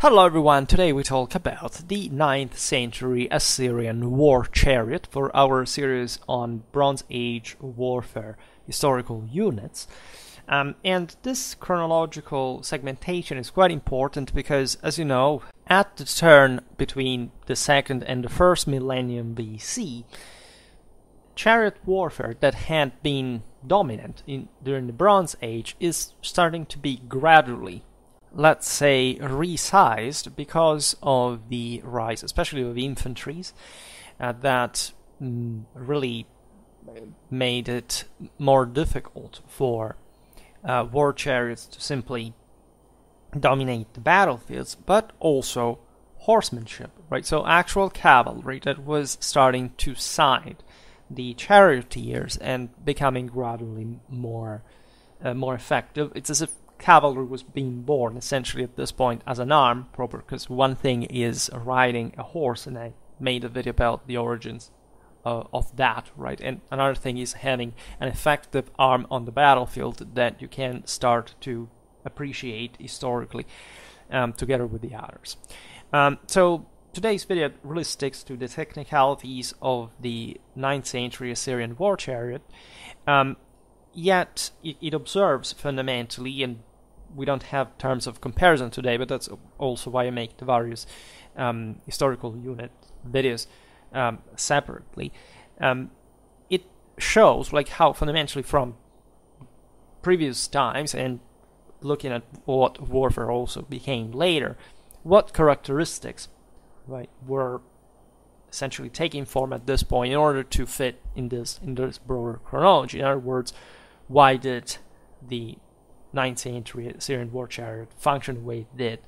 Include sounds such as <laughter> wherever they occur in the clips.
Hello everyone, today we talk about the 9th century Assyrian war chariot for our series on Bronze Age warfare historical units. Um, and this chronological segmentation is quite important because, as you know, at the turn between the second and the first millennium BC, chariot warfare that had been dominant in, during the Bronze Age is starting to be gradually let's say, resized because of the rise, especially of infantries, uh, that mm, really made it more difficult for uh, war chariots to simply dominate the battlefields, but also horsemanship, right? So actual cavalry that was starting to side the charioteers and becoming gradually more uh, more effective. It's as if cavalry was being born essentially at this point as an arm proper because one thing is riding a horse and I made a video about the origins uh, of that right? And another thing is having an effective arm on the battlefield that you can start to appreciate historically um, together with the others. Um, so today's video really sticks to the technicalities of the 9th century Assyrian war chariot. Um, yet it, it, observes fundamentally and we don't have terms of comparison today, but that's also why I make the various um, historical unit videos um, separately. Um, it shows like how fundamentally from previous times and looking at what warfare also became later, what characteristics right were essentially taking form at this point in order to fit in this in this broader chronology. In other words, why did the 9th century war chariot function the way it did,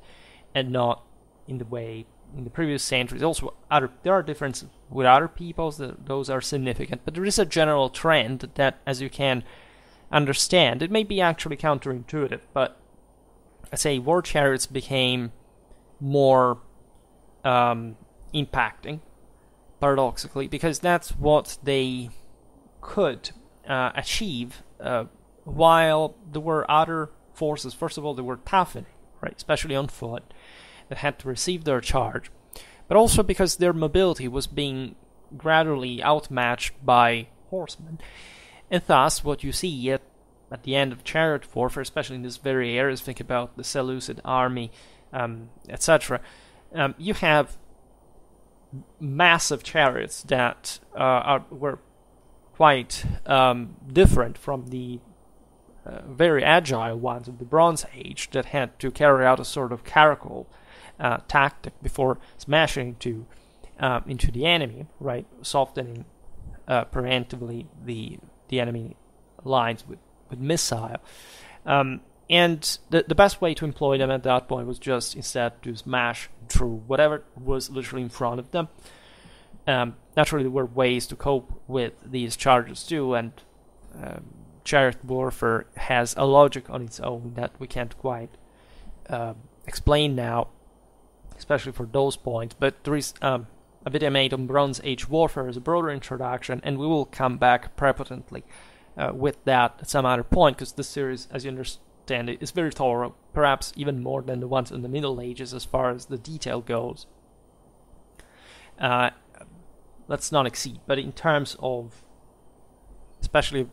and not in the way in the previous centuries. Also, other there are differences with other peoples; that those are significant, but there is a general trend that, as you can understand, it may be actually counterintuitive, but I say war chariots became more um, impacting, paradoxically, because that's what they could uh, achieve. Uh, while there were other forces, first of all, they were toughening, right, especially on foot, that had to receive their charge, but also because their mobility was being gradually outmatched by horsemen. And thus, what you see at, at the end of chariot warfare, especially in this very areas, think about the Seleucid army, um, etc., um, you have massive chariots that uh, are, were quite um, different from the uh, very agile ones of the Bronze Age that had to carry out a sort of caracole uh, tactic before smashing into uh, into the enemy, right, softening uh, preemptively the the enemy lines with with missile. Um, and the the best way to employ them at that point was just instead to smash through whatever was literally in front of them. Um, naturally, there were ways to cope with these charges too, and um, chariot warfare has a logic on its own that we can't quite uh, explain now, especially for those points. But there is um, a video made on Bronze Age warfare as a broader introduction, and we will come back prepotently uh, with that at some other point, because this series, as you understand it, is very thorough, perhaps even more than the ones in the Middle Ages as far as the detail goes. Uh, let's not exceed, but in terms of especially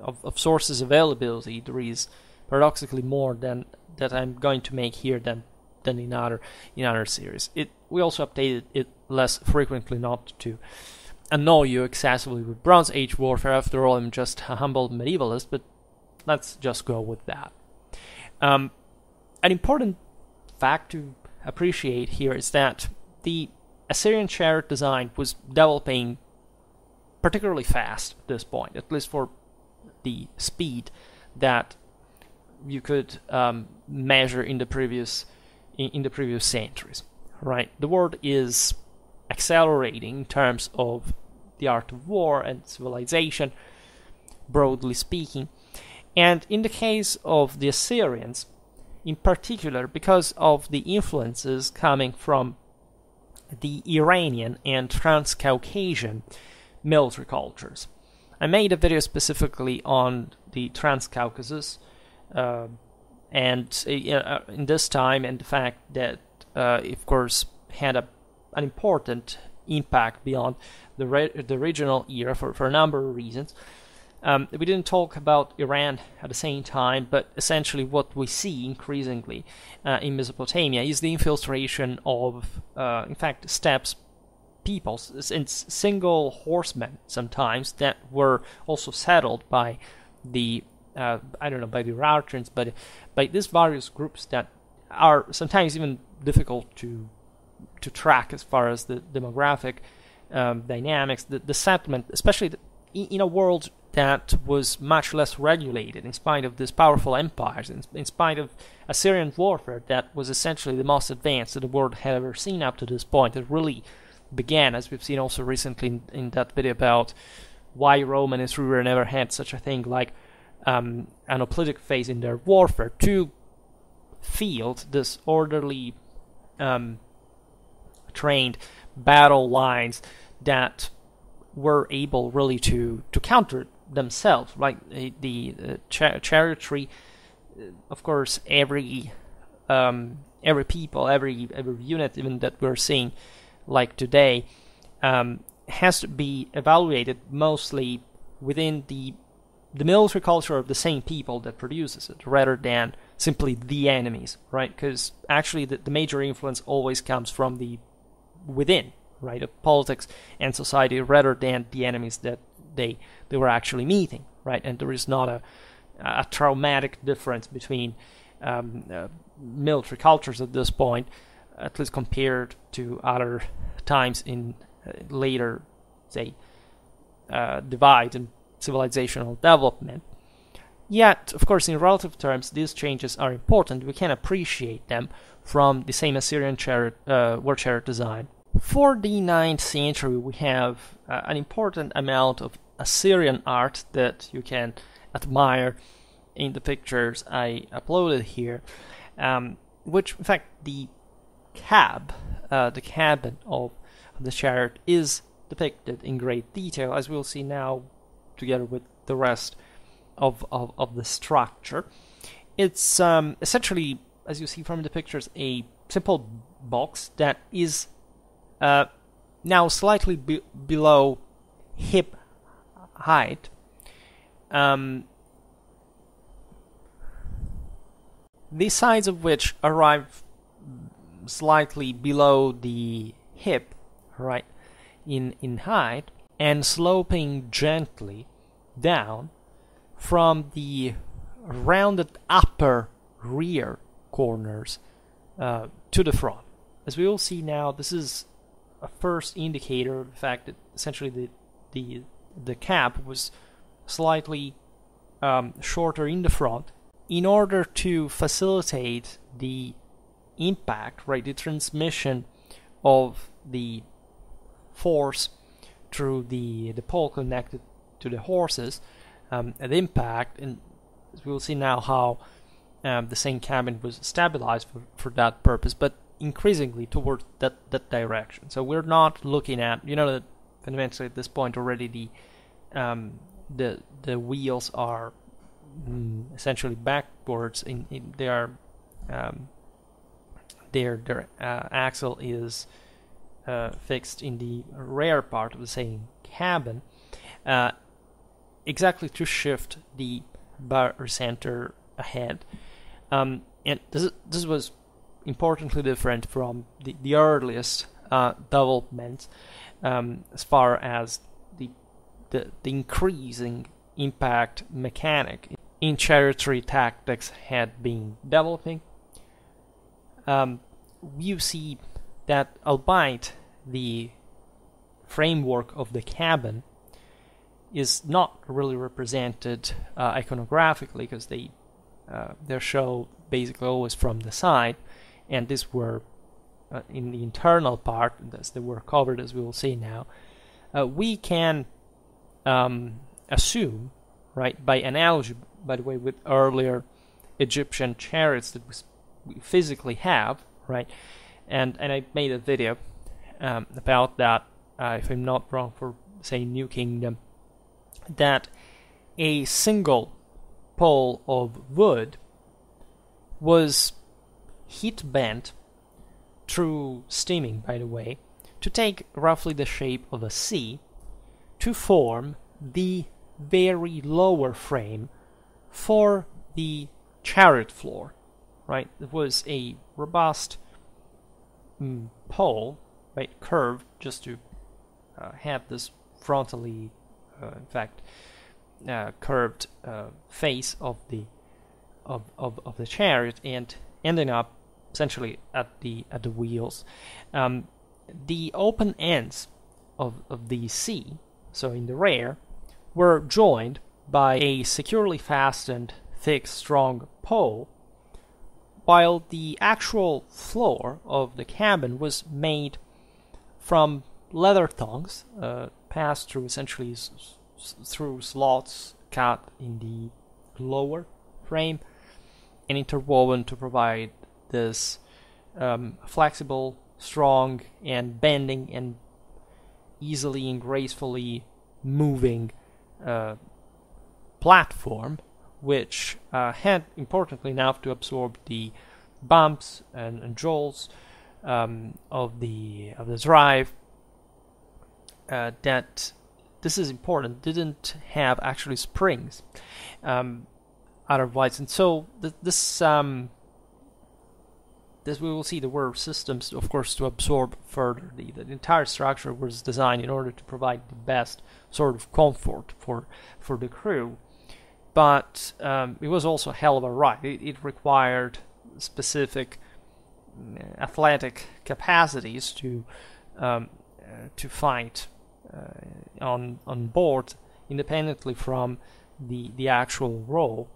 of, of sources availability, there is paradoxically more than that I'm going to make here than than in other in other series. It we also updated it less frequently, not to annoy you excessively with Bronze Age warfare. After all, I'm just a humble medievalist, but let's just go with that. Um, an important fact to appreciate here is that the Assyrian chariot design was developing particularly fast at this point, at least for the speed that you could um, measure in the previous in, in, the previous centuries. Right, the world is accelerating in terms of the art of war and civilization, broadly speaking. And in the case of the Assyrians, in particular, because of the influences coming from the Iranian and Transcaucasian military cultures. I made a video specifically on the Transcaucasus, uh, and uh, uh, in this time, and the fact that uh, of course, had a, an important impact beyond the re- the regional era for, for a number of reasons. Um, we didn't talk about Iran at the same time, but essentially what we see increasingly uh, in Mesopotamia is the infiltration of, uh, in fact, steppes people, single horsemen sometimes that were also settled by the uh, I don't know by the Urartians, but by these various groups that are sometimes even difficult to to track as far as the demographic um, dynamics. The, the settlement, especially the, in a world that was much less regulated in spite of these powerful empires, in, in, spite of Assyrian warfare that was essentially the most advanced that the world had ever seen up to this point. It really began, as we've seen also recently in, in that video about why Rome and Israel never had such a thing like um, an hoplitic phase in their warfare, to field this orderly, um, trained battle lines that were able really to, to counter themselves. Like the, the uh, char- chariotry, uh, of course, every um, every people, every every unit, even that we're seeing, like today, um, has to be evaluated mostly within the the military culture of the same people that produces it, rather than simply the enemies, right? Because actually, the, the major influence always comes from the within, right, of politics and society, rather than the enemies that they they were actually meeting, right? And there is not a a traumatic difference between um, uh, military cultures at this point, at least compared to other times in uh, later, say, uh, divide in civilizational development. Yet, of course, in relative terms, these changes are important. We can appreciate them from the same Assyrian chariot, uh, war chariot design. For the 9th century, we have uh, an important amount of Assyrian art that you can admire in the pictures I uploaded here, um, which, in fact, the cab, uh, the cabin of the chariot is depicted in great detail, as we'll see now together with the rest of, of, of the structure. It's um, essentially, as you see from the pictures, a simple box that is uh, now slightly be- below hip height. Um, the sides of which arrive slightly below the hip, right, in, in height, and sloping gently down from the rounded upper rear corners uh, to the front. As we will see now, this is a first indicator of the fact that essentially the the the cap was slightly um, shorter in the front in order to facilitate the impact, right, the transmission of the force through the the pole connected to the horses um, at impact, and we'll see now how um, the same cabin was stabilized for, for that purpose, but increasingly towards that, that direction. So we're not looking at, you know, that fundamentally at this point already the um, the the wheels are mm, essentially backwards. In, in they are um, their their uh, axle is uh, fixed in the rear part of the same cabin, uh, exactly to shift the barycenter ahead. Um, and this this was importantly different from the, the earliest uh, developments um, as far as the, the, the increasing impact mechanic in chariotry tactics had been developing. Um, you see that albeit the framework of the cabin is not really represented uh, iconographically because they uh, they're shown basically always from the side, and these were uh, in the internal part as they were covered as we will see now. Uh, we can um, assume, right, by analogy, by the way, with earlier Egyptian chariots that we physically have, right, and and I made a video um, about that, uh, if I'm not wrong, for say New Kingdom, that a single pole of wood was heat bent through steaming, by the way, to take roughly the shape of a C to form the very lower frame for the chariot floor, right? It was a robust mm, pole, right, curved just to uh, have this frontally, uh, in fact, uh, curved uh, face of the of, of, of the chariot and ending up essentially at the at the wheels. Um, the open ends of, of the C, so in the rear, were joined by a securely fastened thick strong pole while the actual floor of the cabin was made from leather thongs uh, passed through essentially through slots cut in the lower frame and interwoven to provide this um, flexible, strong, and bending and easily and gracefully moving uh, platform, which uh, had importantly enough to absorb the bumps and, and jolts um, of the of the drive. Uh, that this is important didn't have actually springs um, otherwise, and so th- this um, this we will see the were systems, of course, to absorb further. The, the entire structure was designed in order to provide the best sort of comfort for for the crew, but um, it was also a hell of a ride. It, it required specific mm, athletic capacities to um, uh, to fight uh, on on board independently from the the actual role.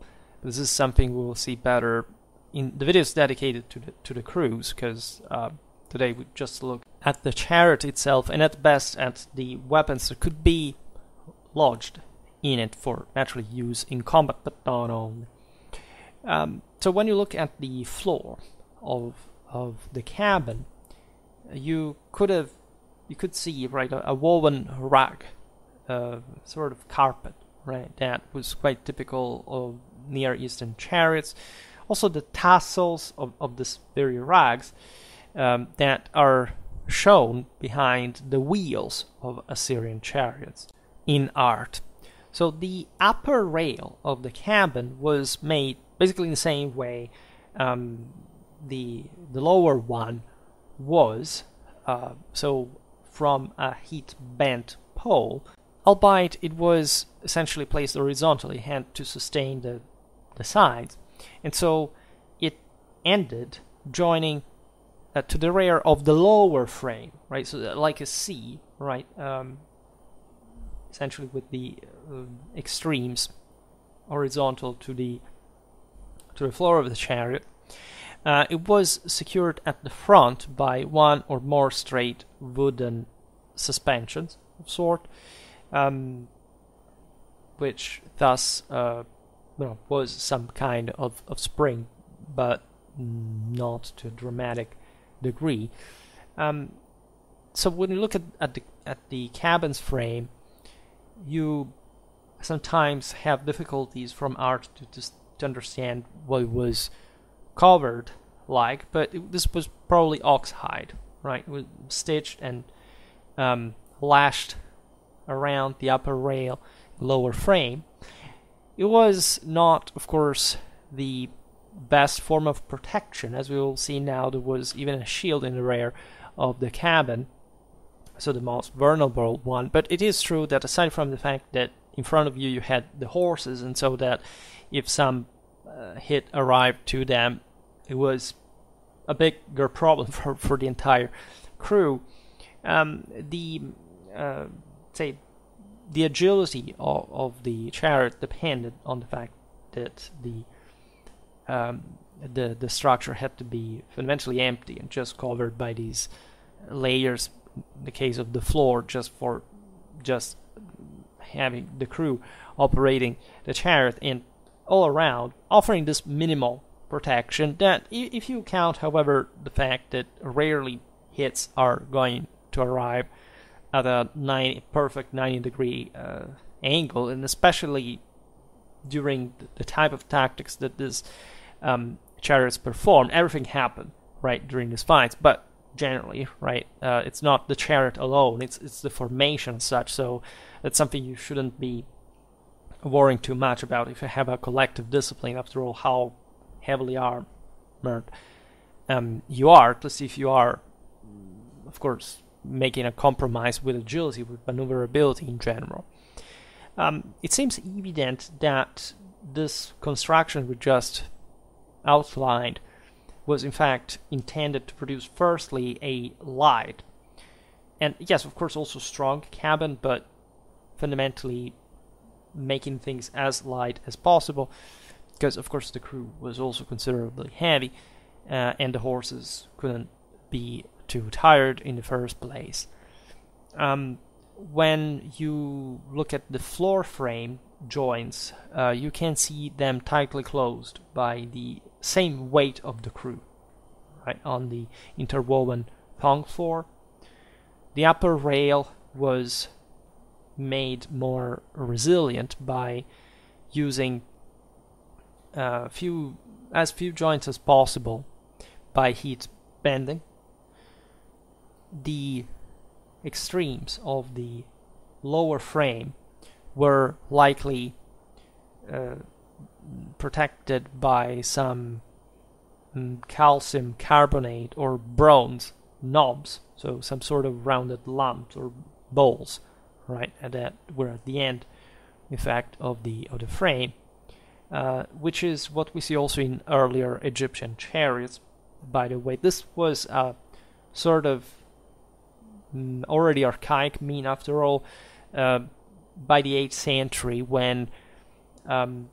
This is something we will see better in the videos dedicated to the to the crews because uh, today we just look at the chariot itself and at best at the weapons that could be lodged in it for naturally use in combat, but not only. Um, so when you look at the floor of of the cabin, you could have you could see right a, a woven rug, uh, sort of carpet, right? That was quite typical of Near Eastern chariots also the tassels of, of this very rags um, that are shown behind the wheels of Assyrian chariots in art. So the upper rail of the cabin was made basically in the same way um, the the lower one was. Uh, so from a heat bent pole, albeit it was essentially placed horizontally, had to sustain the the sides. And so it ended joining uh, to the rear of the lower frame, right? So uh, like a C, right? Um, essentially with the uh, extremes horizontal to the to the floor of the chariot. Uh, it was secured at the front by one or more straight wooden suspensions of sort, um, which thus uh, well, was some kind of, of spring, but not to a dramatic degree. Um, so when you look at, at the at the cabin's frame, you sometimes have difficulties from art to just to understand what was covered like, but it, this was probably ox hide, right? It was stitched and um, lashed around the upper rail, lower frame, it was not, of course, the best form of protection. As we will see now, there was even a shield in the rear of the cabin, so the most vulnerable one. But it is true that aside from the fact that in front of you you had the horses, and so that if some uh, hit arrived to them, it was a bigger problem <laughs> for, for the entire crew. Um, the uh, say the agility of, of the chariot depended on the fact that the um, the the structure had to be fundamentally empty and just covered by these layers. The case of the floor, just for just having the crew operating the chariot and all around, offering this minimal protection. That if you count, however, the fact that rarely hits are going to arrive at a 90, perfect 90 degree uh, angle, and especially during the type of tactics that this um, chariots performed, everything happened right during these fights. But generally, right? Uh, it's not the chariot alone; it's it's the formation such. So that's something you shouldn't be worrying too much about if you have a collective discipline. After all, how heavily armored um, you are, at least if you are, of course, making a compromise with agility, with maneuverability in general. Um, it seems evident that this construction we just outlined was in fact intended to produce firstly a light. And yes of course also strong cabin but fundamentally making things as light as possible because of course the crew was also considerably heavy uh, and the horses couldn't be too tired in the first place. Um, when you look at the floor frame joints, uh, you can see them tightly closed by the same weight of the crew, right, on the interwoven thong floor. The upper rail was made more resilient by using uh, few as few joints as possible by heat bending. The extremes of the lower frame were likely uh, protected by some um, calcium carbonate or bronze knobs, so some sort of rounded lumps or balls, right? And that were at the end, in fact, of the of the frame, uh, which is what we see also in earlier Egyptian chariots. By the way, this was a sort of mm, already archaic mean after all. Uh, by the 8th century when um,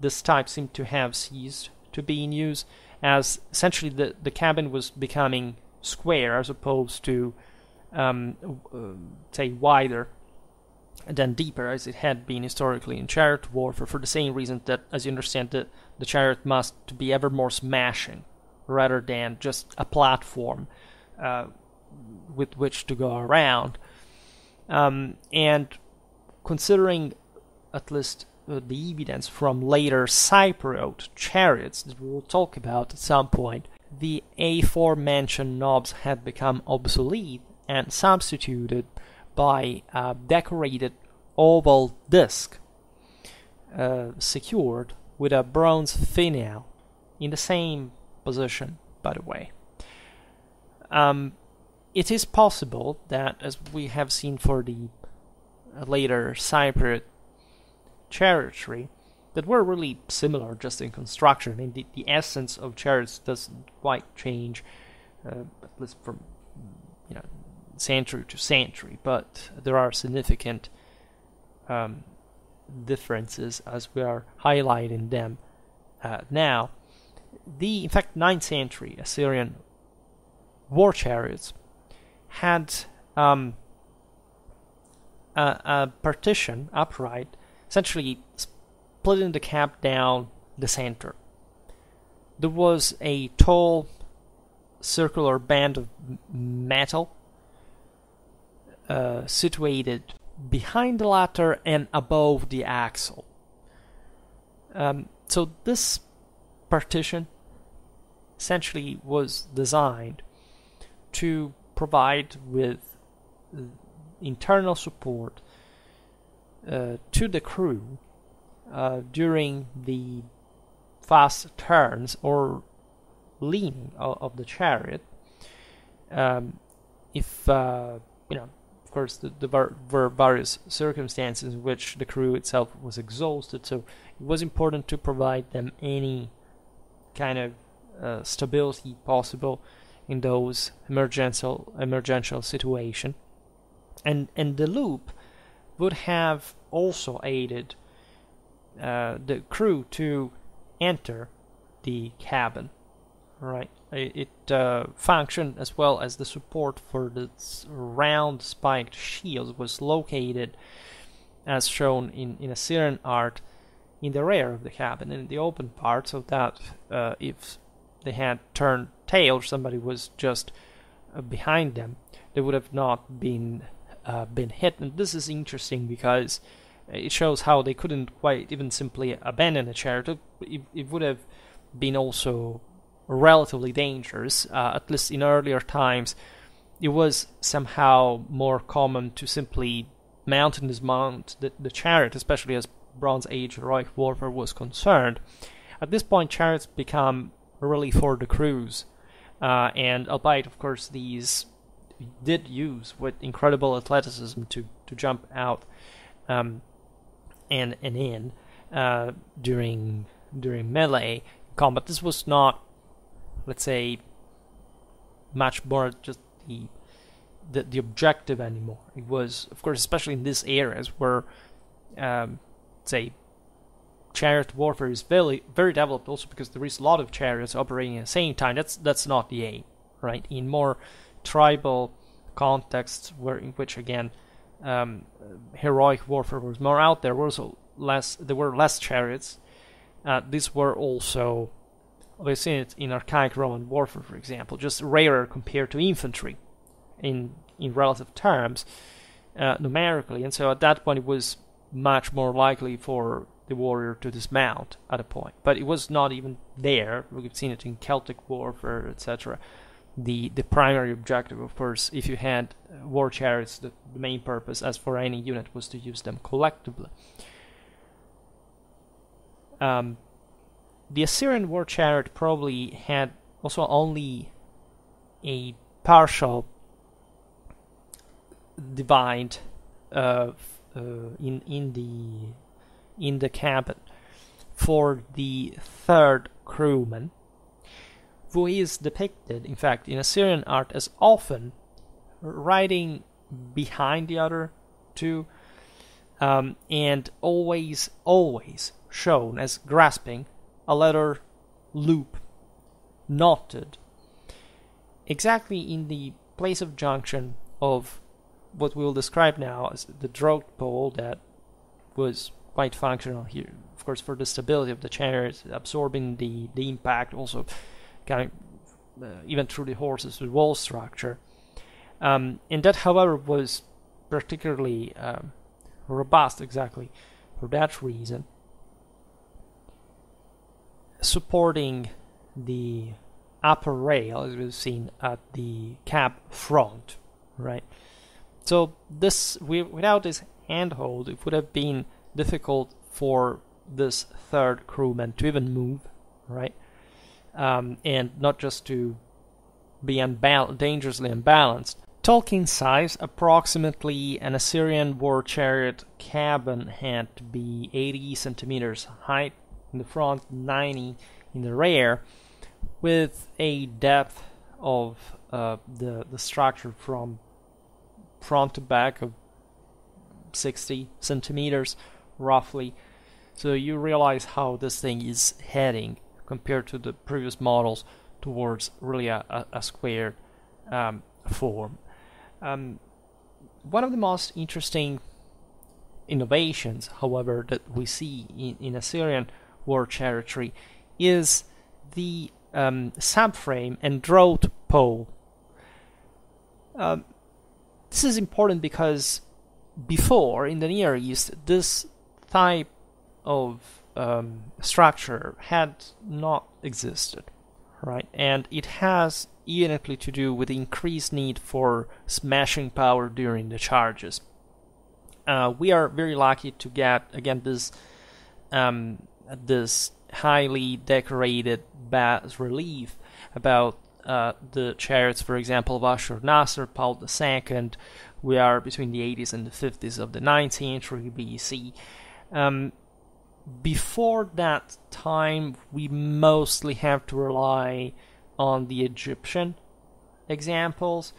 this type seemed to have ceased to be in use as essentially the, the cabin was becoming square as opposed to um, uh, say wider than deeper as it had been historically in chariot warfare for the same reason that as you understand the, the chariot must to be ever more smashing rather than just a platform uh, with which to go around. Um, and considering at least the evidence from later Cypriot chariots that we will talk about at some point, the aforementioned knobs had become obsolete and substituted by a decorated oval disc uh, secured with a bronze finial in the same position, by the way. Um, it is possible that, as we have seen for the later Cypriot chariotry that were really similar just in construction. I mean, the, the essence of chariots doesn't quite change, uh, at least from you know century to century, but there are significant um, differences as we are highlighting them uh, now. The in fact 9th century Assyrian war chariots had um, a, a partition upright, essentially splitting the cap down the center. There was a tall circular band of metal uh, situated behind the latter and above the axle. Um, so this partition essentially was designed to provide with internal support uh, to the crew uh, during the fast turns or leaning of, of the chariot. Um, if uh, you know, of course, the, the were various circumstances in which the crew itself was exhausted, so it was important to provide them any kind of uh, stability possible in those emergential emergential situation and and the loop would have also aided uh, the crew to enter the cabin right? It, uh, functioned as well as the support for the round spiked shields was located as shown in, in Assyrian art in the rear of the cabin in the open part so that uh, if they had turned tail somebody was just uh, behind them they would have not been uh, been hit. And this is interesting because it shows how they couldn't quite even simply abandon the chariot. It, it would have been also relatively dangerous. Uh, at least in earlier times, it was somehow more common to simply mount and dismount the, the chariot, especially as Bronze Age heroic warfare was concerned. At this point, chariots become really for the crews, uh, and albeit, of course, these did use with incredible athleticism to, to jump out um, and and in uh, during during melee combat. This was not, let's say, much more just the the, the objective anymore. It was, of course, especially in these areas where, um, say, chariot warfare is very very developed. Also because there is a lot of chariots operating at the same time. That's that's not the aim, right? In more tribal contexts, where in which again, um, heroic warfare was more out there, was less. There were less chariots. Uh, these were also we've seen it in archaic Roman warfare, for example, just rarer compared to infantry in in relative terms, uh, numerically, and so at that point it was much more likely for the warrior to dismount at a point. But it was not even there. We've seen it in Celtic warfare, etc. The the primary objective, of course, if you had uh, war chariots, the, the main purpose, as for any unit, was to use them collectively. Um, the Assyrian war chariot probably had also only a partial divide uh, uh, in in the in the cabin for the third crewman, who is depicted, in fact, in Assyrian art as often riding behind the other two, um, and always, always shown as grasping a leather loop, knotted, exactly in the place of junction of what we'll describe now as the draught pole that was quite functional here. Of course, for the stability of the chariot, absorbing the, the impact, also of, uh, even through the horses, the wall structure. Um, and that, however, was particularly um, robust exactly for that reason, supporting the upper rail, as we've seen at the cab front, right? So this, we, without this handhold, it would have been difficult for this third crewman to even move, right? Um, and not just to be unbal- dangerously unbalanced. Tolkien size, approximately an Assyrian war chariot cabin had to be 80 centimeters height in the front, 90 in the rear, with a depth of uh, the the structure from front to back of 60 centimeters roughly. So you realize how this thing is heading compared to the previous models towards really a, a, a squared um, form. Um, one of the most interesting innovations, however, that we see in, in Assyrian war chariotry is the um, subframe and draught pole. Um, this is important because before in the Near East, this type of um, structure had not existed, right? And it has uniquely to do with the increased need for smashing power during the charges. Uh, we are very lucky to get again this um, this highly decorated bas relief about uh, the chariots, for example, of Ashurnasirpal II. We are between the 80s and the 50s of the 9th century BC. Um, before that time, we mostly have to rely on the Egyptian examples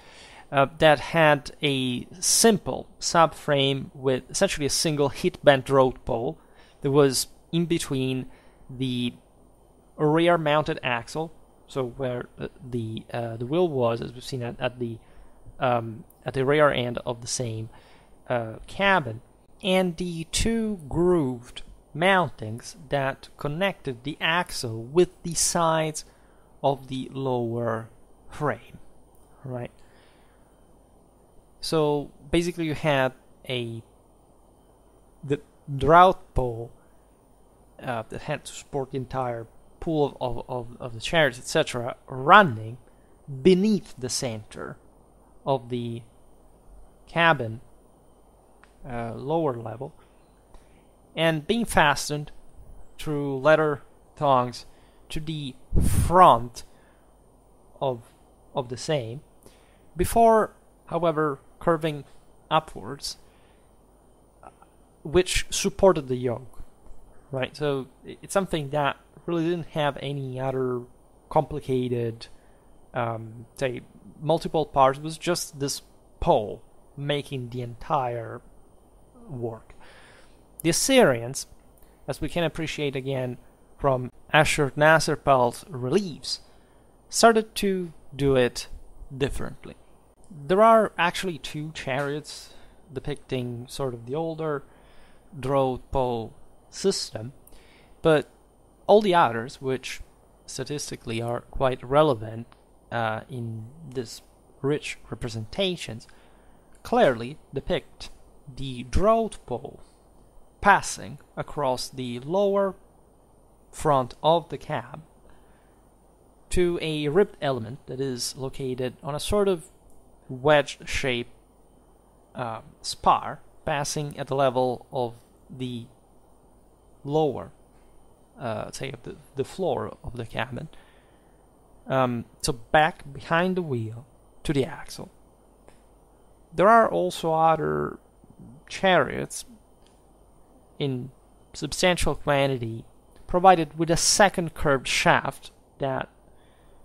uh, that had a simple subframe with essentially a single hit bent road pole that was in between the rear mounted axle, so where the uh, the wheel was, as we've seen at, at the um, at the rear end of the same uh, cabin, and the two grooved mountings that connected the axle with the sides of the lower frame, right? So basically, you had a the draught pole uh, that had to support the entire pool of, of, of the chairs, etc., running beneath the center of the cabin, uh, lower level, and being fastened through leather thongs to the front of of the same, before, however, curving upwards, which supported the yoke. Right, so it's something that really didn't have any other complicated, um, say, multiple parts. It was just this pole making the entire work. The Assyrians, as we can appreciate again from Ashurnasirpal's reliefs, started to do it differently. There are actually two chariots depicting sort of the older drove pole system, but all the others, which statistically are quite relevant uh, in this rich representations, clearly depict the pole passing across the lower front of the cab to a ribbed element that is located on a sort of wedge-shaped uh, spar passing at the level of the lower, uh, say, of the, the floor of the cabin. Um, so back behind the wheel to the axle. There are also other chariots in substantial quantity provided with a second curved shaft that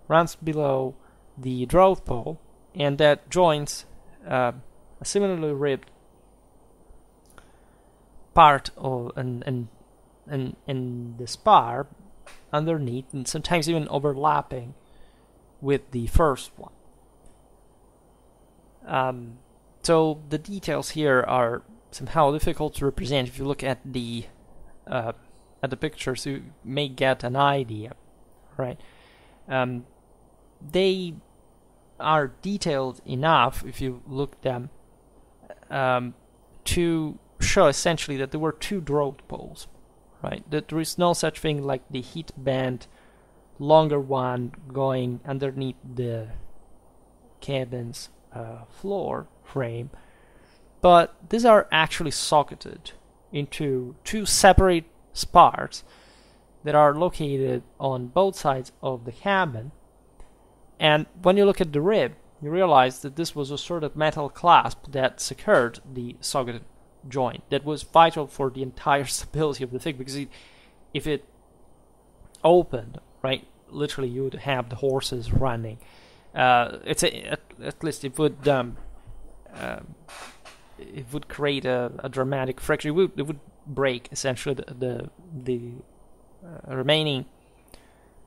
runs below the draught pole and that joins uh, a similarly ribbed part of and and and the spar underneath and sometimes even overlapping with the first one. Um, so the details here are somehow difficult to represent. If you look at the uh, at the pictures, you may get an idea, right? Um, they are detailed enough if you look them um, to show essentially that there were two draught poles, right? That there is no such thing like the heat band longer one going underneath the cabin's uh, floor frame, but these are actually socketed into two separate spars that are located on both sides of the cabin. And when you look at the rib, you realize that this was a sort of metal clasp that secured the socketed joint that was vital for the entire <laughs> stability of the thing because it, if it opened right literally you would have the horses running uh, it's a, at, at, least it would um, uh, it would create a, a dramatic fracture it would, it would break essentially the the, the uh, remaining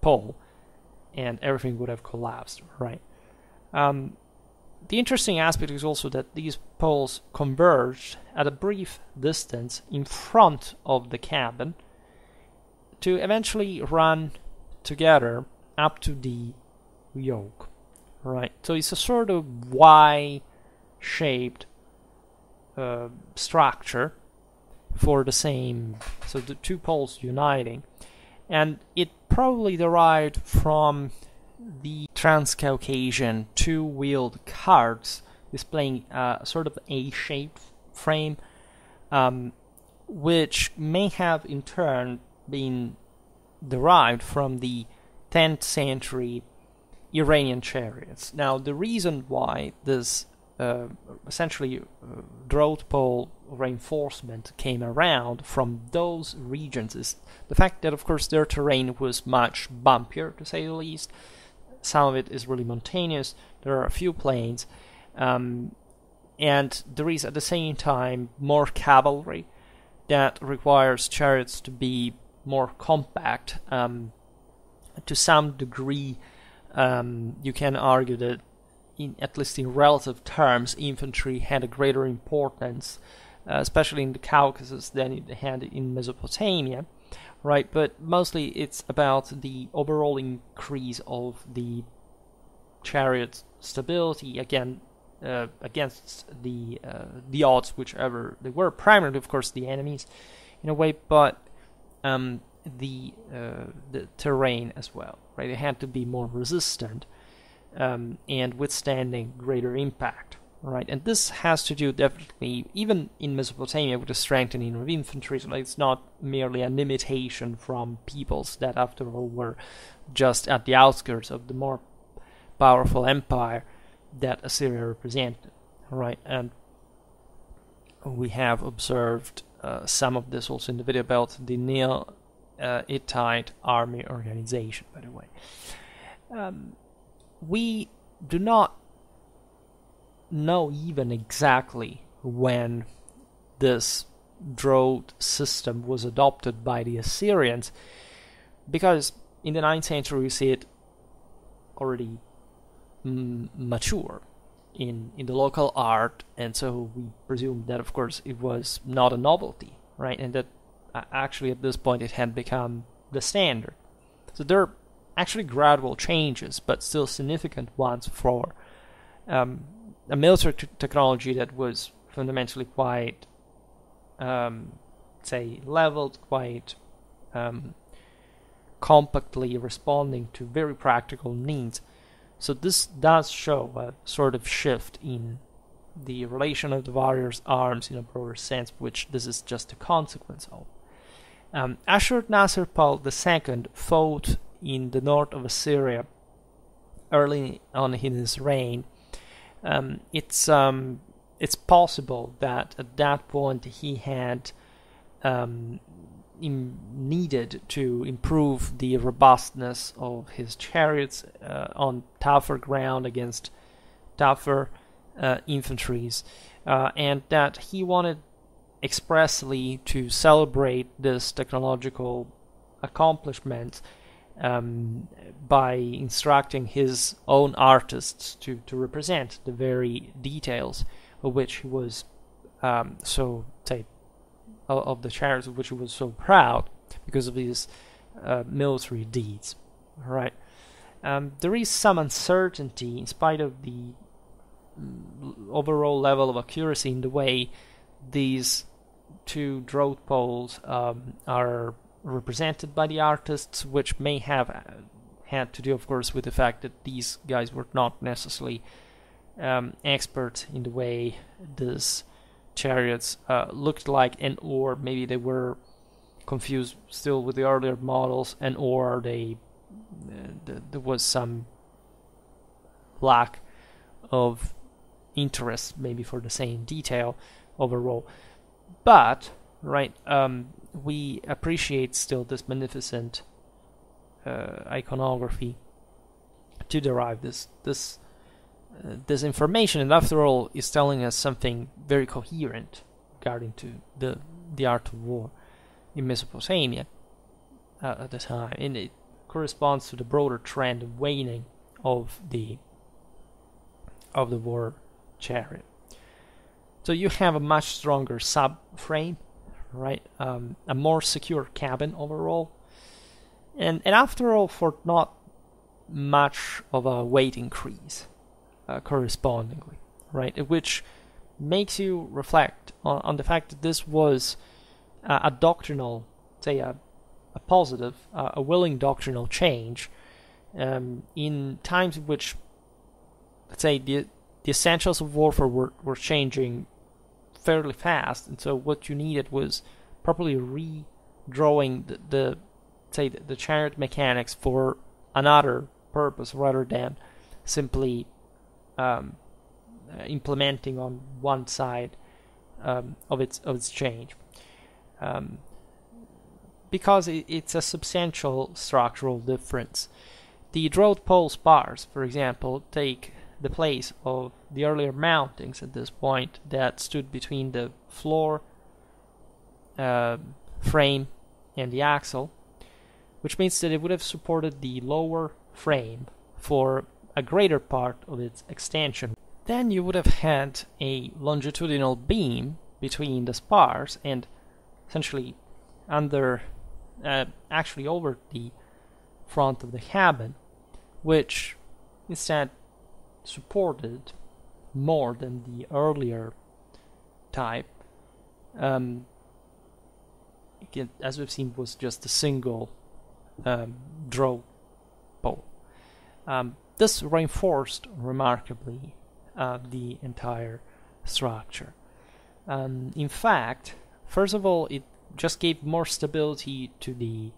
pole and everything would have collapsed right um, the interesting aspect is also that these poles converged at a brief distance in front of the cabin to eventually run together up to the yoke. Right, so it's a sort of Y-shaped uh, structure for the same, so the two poles uniting, and it probably derived from the Transcaucasian two-wheeled carts displaying a sort of A-shaped frame, um, which may have in turn been derived from the 10th century Iranian chariots. Now, the reason why this uh, essentially uh, draught pole reinforcement came around from those regions is the fact that, of course, their terrain was much bumpier, to say the least, some of it is really mountainous. There are a few plains. Um, and there is at the same time more cavalry that requires chariots to be more compact. Um, to some degree, um, you can argue that, in, at least in relative terms, infantry had a greater importance, uh, especially in the Caucasus, than it had in Mesopotamia right? But mostly it's about the overall increase of the chariot stability again uh, against the uh, the odds, whichever they were. Primarily, of course, the enemies in a way, but um, the uh, the terrain as well, right? They had to be more resistant um, and withstanding greater impact, right? And this has to do definitely, even in Mesopotamia, with the strengthening of infantry. So it's not merely an imitation from peoples that, after all, were just at the outskirts of the more powerful empire that Assyria represented, right? And we have observed uh, some of this also in the video about the Neo uh, army organization, by the way. Um, we do not know even exactly when this drought system was adopted by the Assyrians because in the 9th century we see it already m- mature in in the local art and so we presume that of course it was not a novelty right? And that actually at this point it had become the standard. So there actually gradual changes but still significant ones for um, a military t- technology that was fundamentally quite um, say leveled quite um, compactly responding to very practical needs so this does show a sort of shift in the relation of the various arms in a broader sense, which this is just a consequence of. Um, Ashurnasirpal II fought in the north of Assyria early on in his reign. Um, it's um, it's possible that at that point he had um, needed to improve the robustness of his chariots uh, on tougher ground against tougher uh, infantries, uh, and that he wanted expressly to celebrate this technological accomplishment um, by instructing his own artists to, to represent the very details of which he was um, so say of, the chariots of which he was so proud because of his uh, military deeds. All right. Um, there is some uncertainty in spite of the mm, overall level of accuracy in the way these two draught poles um, are represented by the artists, which may have uh, had to do, of course, with the fact that these guys were not necessarily um, experts in the way these chariots uh, looked like, and or maybe they were confused still with the earlier models, and or they uh, th- there was some lack of interest maybe for the same detail overall. But right, um, we appreciate still this magnificent uh, iconography to derive this this this information, and after all, is telling us something very coherent regarding to the the art of war in Mesopotamia uh, at the time, and it corresponds to the broader trend of waning of the of the war chariot. So you have a much stronger subframe, right? Um, a more secure cabin overall, and and after all, for not much of a weight increase uh, correspondingly, right? Which makes you reflect on, on the fact that this was uh, a doctrinal, say, a, a positive, uh, a willing doctrinal change um, in times in which, let's say, the, the essentials of warfare were, were changing fairly fast, and so what you needed was properly redrawing the, the say, the, the chariot mechanics for another purpose rather than simply um, uh, implementing on one side um, of its of its change, um, because it, it's a substantial structural difference. The draught pole bars, for example, take the place of the earlier mountings at this point that stood between the floor uh, frame and the axle, which means that it would have supported the lower frame for a greater part of its extension. Then you would have had a longitudinal beam between the spars and essentially under, uh, actually over the front of the cabin, which instead supported more than the earlier type um, as we've seen, was just a single um, draw pole. Um, this reinforced remarkably uh, the entire structure. Um, in fact, first of all, it just gave more stability to the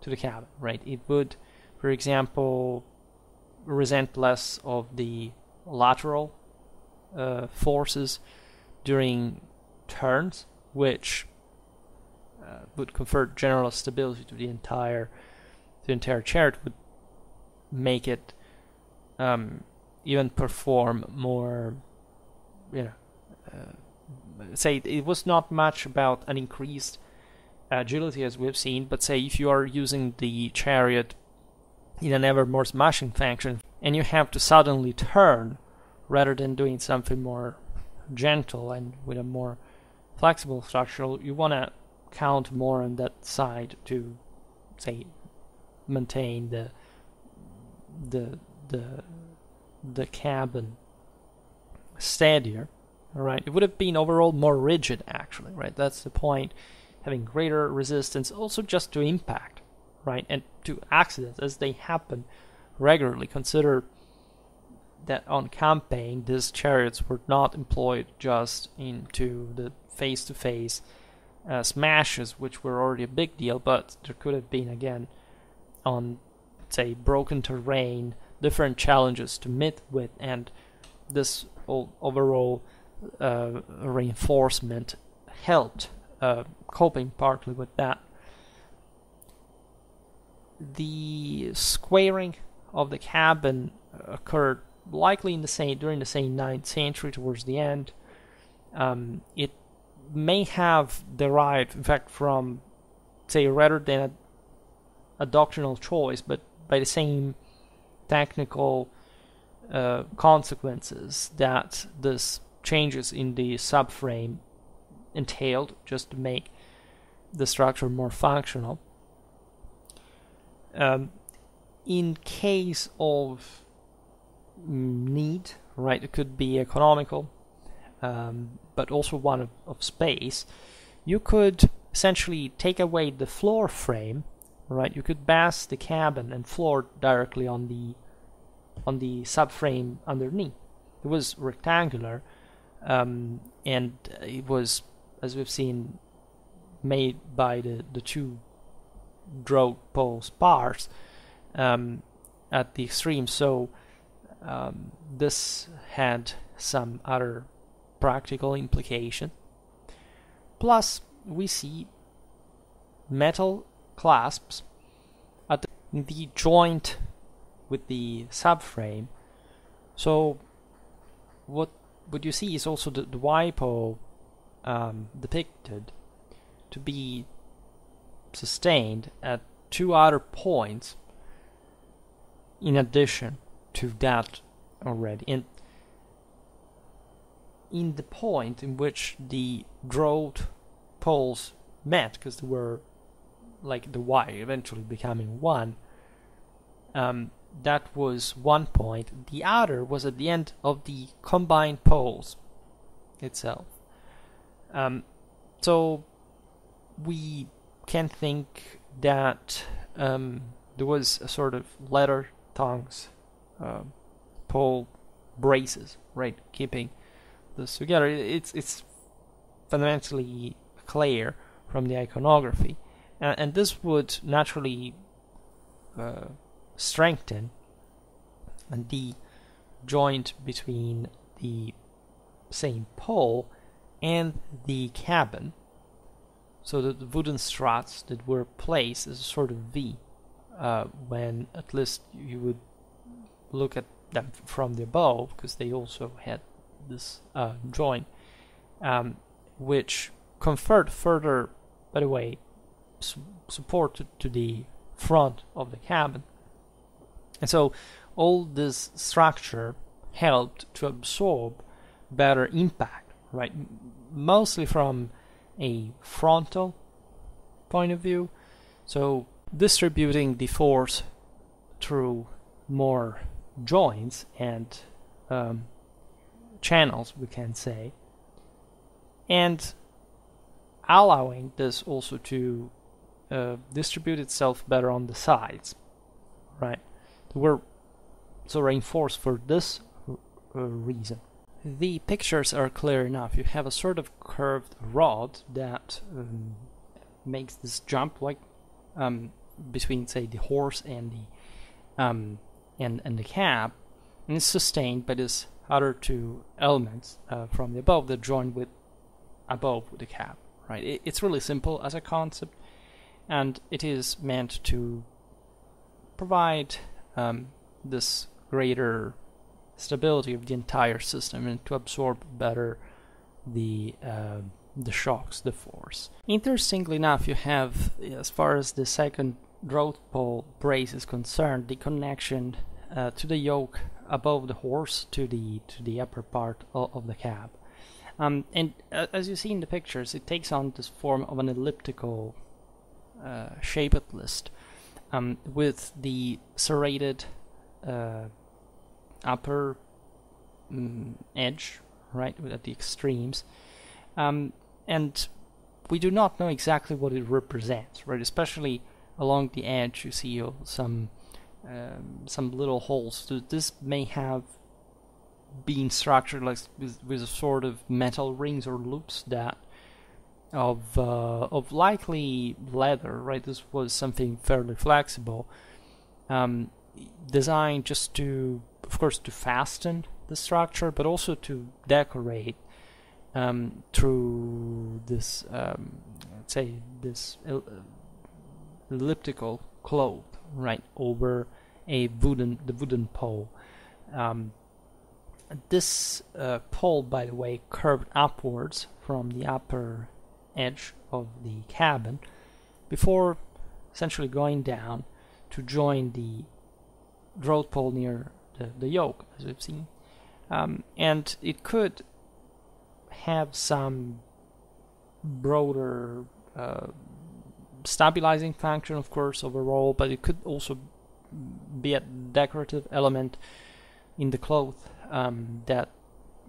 to the cabin, right? It would, for example, resent less of the lateral uh, forces during turns, which uh, would confer general stability to the entire to the entire chariot would make it um, even perform more you know uh, say it was not much about an increased agility as we've seen but say if you are using the chariot in an ever more smashing function and you have to suddenly turn rather than doing something more gentle and with a more flexible structure you want to count more on that side to say maintain the the the the cabin steadier right it would have been overall more rigid actually right? That's the point. Having greater resistance also just to impact right and to accidents as they happen regularly consider that on campaign these chariots were not employed just into the face-to-face uh, smashes, which were already a big deal, but there could have been again on, say, broken terrain, different challenges to meet with, and this overall uh, reinforcement helped uh, coping partly with that. The squaring of the cabin occurred likely in the same during the same 9th century towards the end. Um, it may have derived, in fact, from, say, rather than a, a doctrinal choice, but by the same technical uh, consequences that this changes in the subframe entailed, just to make the structure more functional. Um, in case of need, right, it could be economical, um, but also one of, of space, you could essentially take away the floor frame, right? You could base the cabin and floor directly on the on the subframe underneath. It was rectangular, um, and it was, as we've seen, made by the the two drove pole spars um, at the extreme. So um, this had some other practical implication. Plus, we see metal clasps at the joint with the subframe. So, what what you see is also the, the Y pole um, depicted to be sustained at two other points in addition to that already. In the point in which the drove poles met, because they were like the Y eventually becoming one, um, that was one point. The other was at the end of the combined poles itself. Um, so we can think that um, there was a sort of leather thongs uh, pole braces, right, keeping this together. It's it's fundamentally clear from the iconography, uh, and this would naturally uh, strengthen the joint between the same pole and the cabin, so the wooden struts that were placed as a sort of V, uh, when at least you would look at them from the above, because they also had this uh, um, which conferred further, by the way, su- support to, to the front of the cabin. And so all this structure helped to absorb better impact, right? Mostly from a frontal point of view. So distributing the force through more joints and um, channels, we can say. And allowing this also to uh, distribute itself better on the sides, right? We're so reinforced for this uh, reason. The pictures are clear enough. You have a sort of curved rod that um, makes this jump like um, between, say, the horse and the um, and and the cab, and it's sustained by these other two elements uh, from the above that join with above with the cab. Right? It, it's really simple as a concept, and it is meant to provide um, this greater stability of the entire system and to absorb better the uh, the shocks, the force. Interestingly enough, you have, as far as the second draught pole brace is concerned, the connection uh, to the yoke above the horse to the to the upper part of, of the cab. Um, and uh, as you see in the pictures, it takes on this form of an elliptical uh, shaped list um, with the serrated uh, upper um, edge, right, at the extremes. Um, and we do not know exactly what it represents, right? Especially along the edge, you see uh, some um, some little holes. So this may have been structured like with, with a sort of metal rings or loops that of uh, of likely leather, right? This was something fairly flexible, um, designed just to, of course, to fasten the structure, but also to decorate um, through this, um, let's say, this elliptical cloth, right, over a wooden the wooden pole. Um, this uh, pole, by the way, curved upwards from the upper edge of the cabin before essentially going down to join the draught pole near the, the yoke, as we've seen. Um, and it could have some broader uh, stabilizing function, of course, overall, but it could also be a decorative element in the cloth um, that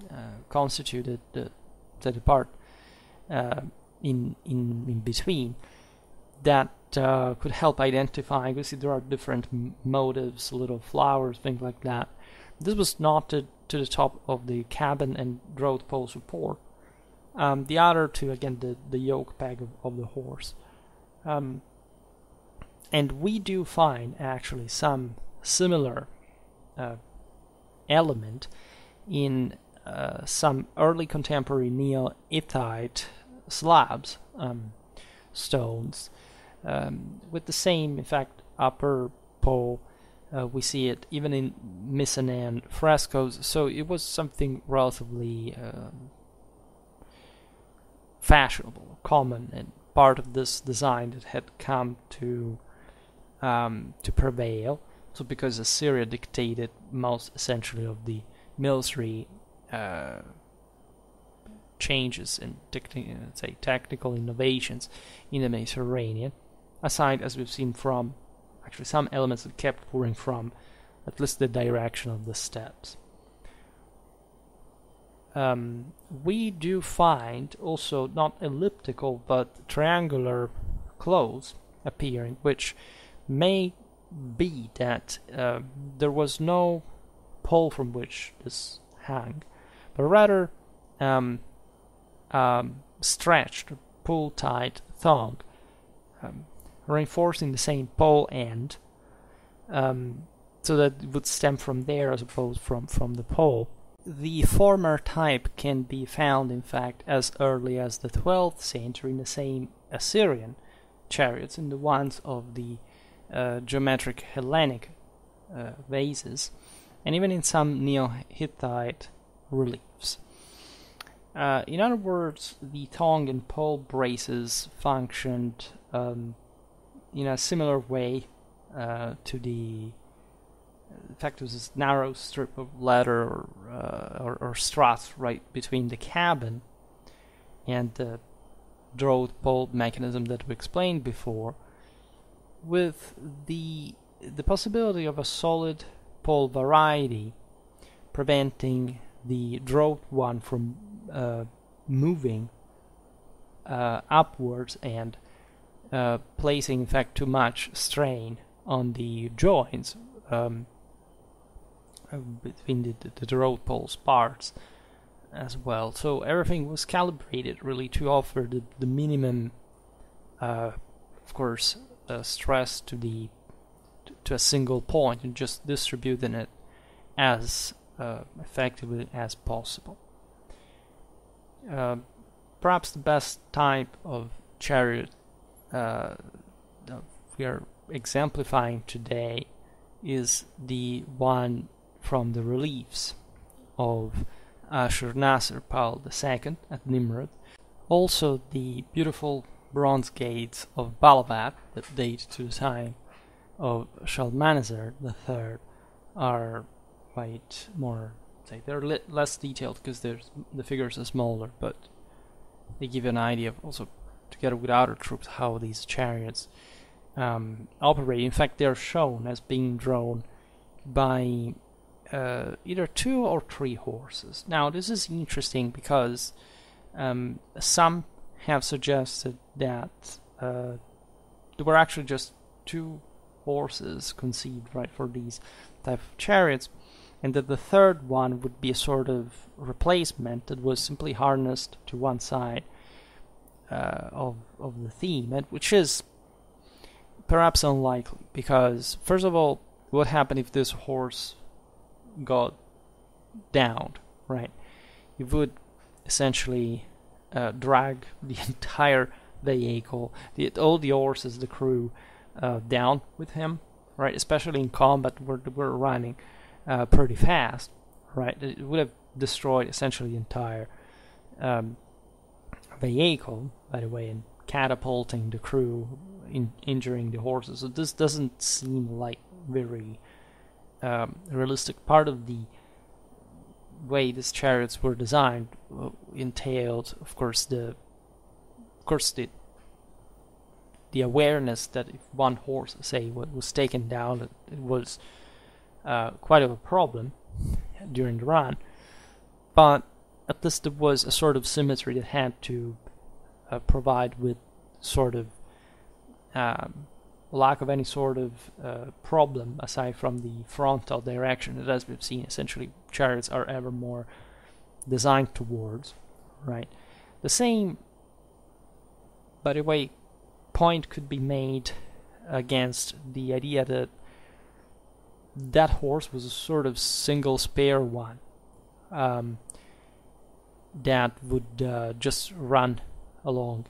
uh, constituted the, the part uh, in, in, in between that uh, could help identify. You see, there are different motives, little flowers, things like that. This was knotted to the top of the cabin and draught pole support. Um, the other two, again, the, the yoke peg of, of the horse. Um, and we do find actually some similar uh, element in uh, some early contemporary Neo-Hittite slabs, um, stones, um, with the same, in fact, upper pole. Uh, we see it even in Mycenaean frescoes, so it was something relatively um, fashionable, common, and part of this design that had come to um, to prevail. So because Assyria dictated most essentially of the military uh, changes and uh, say technical innovations in the Mediterranean, aside as we've seen from actually some elements that kept pouring from at least the direction of the steppes. Um, we do find also not elliptical but triangular clothes appearing, which may be that uh, there was no pole from which this hung, but rather um, um, stretched, pull tight thong, um, reinforcing the same pole end, um, so that would stem from there as opposed from from the pole. The former type can be found, in fact, as early as the 12th century in the same Assyrian chariots, in the ones of the uh, geometric Hellenic uh, vases, and even in some Neo-Hittite reliefs. Uh, in other words, the thong and pole braces functioned um, in a similar way uh, to the in fact, it was this narrow strip of leather or, uh, or, or struts right between the cabin and the draught pole mechanism that we explained before, with the the possibility of a solid pole variety preventing the draught one from uh, moving uh, upwards and uh, placing in fact too much strain on the joints um, uh, between the, the, the road poles parts as well. So everything was calibrated really to offer the, the minimum, uh, of course, uh, stress to the to a single point and just distributing it as uh, effectively as possible. Uh, perhaps the best type of chariot uh, we are exemplifying today is the one from the reliefs of Ashurnasirpal II at Nimrud. Also, the beautiful bronze gates of Balawat that date to the time of Shalmaneser III are quite more say they're less detailed because the figures are smaller, but they give you an idea of also together with other troops how these chariots um, operate. In fact, they're shown as being drawn by uh, either two or three horses. Now, this is interesting because um, some have suggested that uh, there were actually just two horses conceived right for these type of chariots and that the third one would be a sort of replacement that was simply harnessed to one side uh, of of the theme, and which is perhaps unlikely because first of all, what happened if this horse got downed? Right, you would essentially uh, drag <laughs> the entire vehicle, the, all the horses, the crew, uh, down with him. Right, especially in combat where we're running uh, pretty fast, right? It would have destroyed essentially the entire um, vehicle, by the way, and catapulting the crew, in, injuring the horses. So this doesn't seem like very um, realistic. Part of the way these chariots were designed uh, entailed, of course, the of course the the awareness that if one horse, say, was taken down, it was uh, quite of a problem during the run. But at least there was a sort of symmetry that had to uh, provide with sort of um, lack of any sort of uh, problem aside from the frontal direction that as we've seen essentially chariots are ever more designed towards right? The same by the way point could be made against the idea that that horse was a sort of single spare one. Um, that would uh, just run along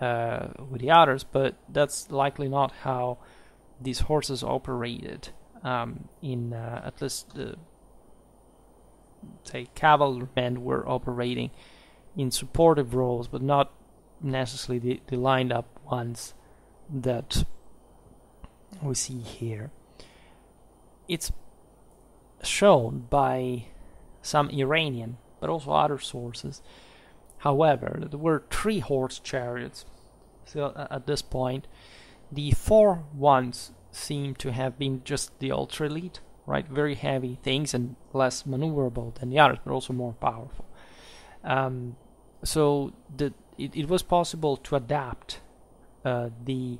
uh, with the others, but that's likely not how these horses operated um, in uh, at least the say cavalrymen were operating in supportive roles, but not necessarily the, the lined up ones that we see here. It's shown by some Iranian, but also other sources. However, there were three horse chariots. So at this point, the four ones seem to have been just the ultra elite, right? Very heavy things and less maneuverable than the others, but also more powerful. Um, so the, it, it, was possible to adapt uh, the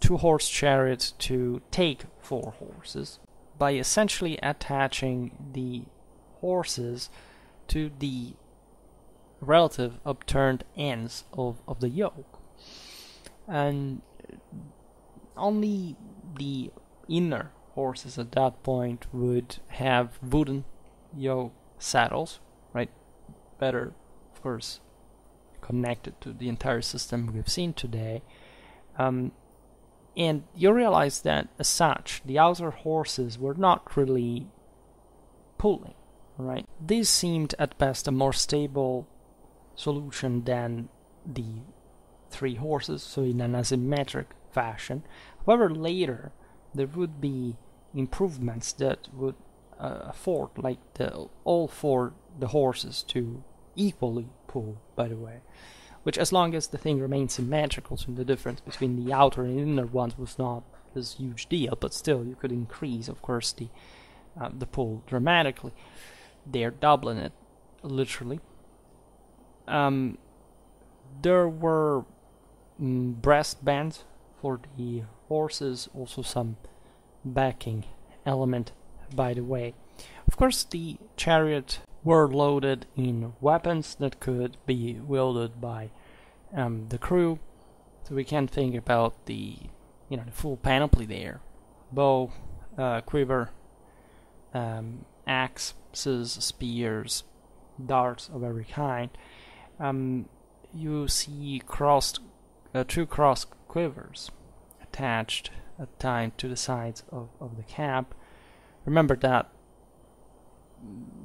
two horse chariots to take four horses by essentially attaching the horses to the relative upturned ends of, of the yoke. And only the inner horses at that point would have wooden yoke saddles, right? Better, of course, connected to the entire system we've seen today. Um, and you realize that, as such, the outer horses were not really pulling, right? This seemed at best a more stable solution than the three horses, so in an asymmetric fashion. However, later there would be improvements that would uh, afford, like the all four the horses to equally pull. By the way, which as long as the thing remains symmetrical, so the difference between the outer and inner ones was not this huge deal, but still you could increase, of course, the uh, the pull dramatically. They're doubling it, literally. Um, there were mm, breast bands for the horses, also some backing element by the way. Of course, the chariot were loaded in weapons that could be wielded by um, the crew, so we can think about the you know the full panoply there: bow, uh, quiver, um, axes, spears, darts of every kind. Um, you see crossed uh, two cross quivers attached at time to the sides of, of the cap. Remember that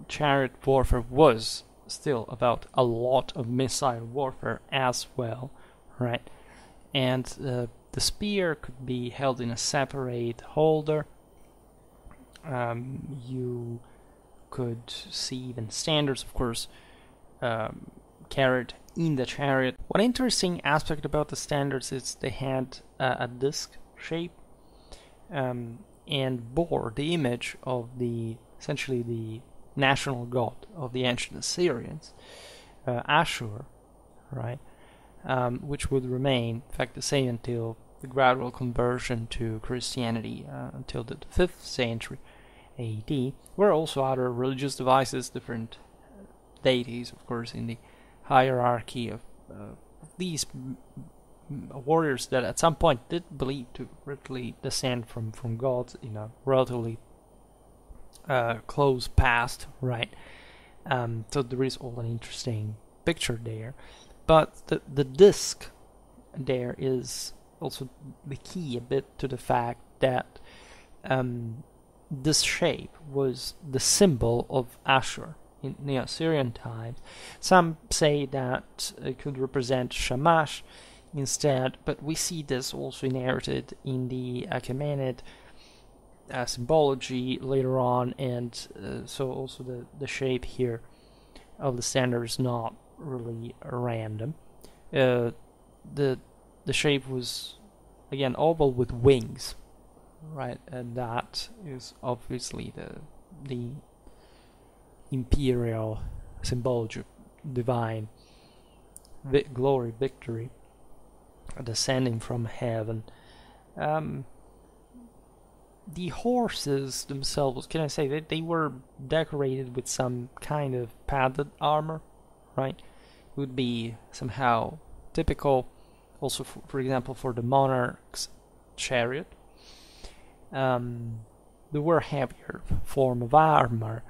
chariot warfare was still about a lot of missile warfare as well, right? And uh, the spear could be held in a separate holder. Um, you could see even standards, of course, um, carried in the chariot. One interesting aspect about the standards is they had uh, a disc shape um, and bore the image of the essentially the national god of the ancient Assyrians, uh, Ashur, right, um, which would remain, in fact, the same until the gradual conversion to Christianity uh, until the 5th century AD. Were also other religious devices, different deities, of course, in the hierarchy of uh, these warriors that at some point did believe to really descend from, from gods in a relatively uh, close past, right? Um, so there is all an interesting picture there. But the, the disc there is also the key a bit to the fact that um, this shape was the symbol of Ashur in the Assyrian times. Some say that it could represent Shamash instead, but we see this also inherited in the Achaemenid uh, symbology later on, and uh, so also the, the shape here of the standard is not really random. Uh, the the shape was again oval with wings, right, and that is obviously the the imperial symbol divine vi- glory, victory, descending from heaven. Um, the horses themselves, can I say that they were decorated with some kind of padded armor, right? Would be somehow typical, also for, for example for the monarch's chariot. Um, they were heavier form of armor,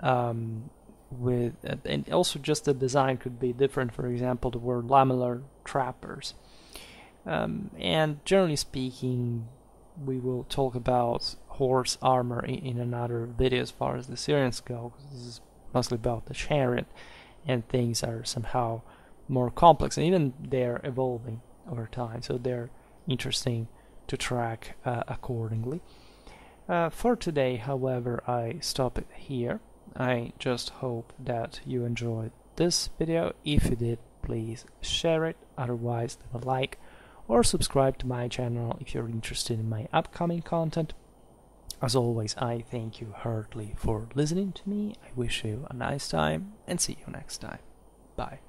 um, with and also just the design could be different. For example, there were lamellar trappers, um, and generally speaking, we will talk about horse armor in, in another video as far as the Syrians go. This is mostly about the chariot, and things are somehow more complex, and even they're evolving over time, so they're interesting to track uh, accordingly. Uh, for today, however, I stop it here. I just hope that you enjoyed this video. If you did, please share it. Otherwise, leave a like or subscribe to my channel if you're interested in my upcoming content. As always, I thank you heartily for listening to me. I wish you a nice time and see you next time. Bye.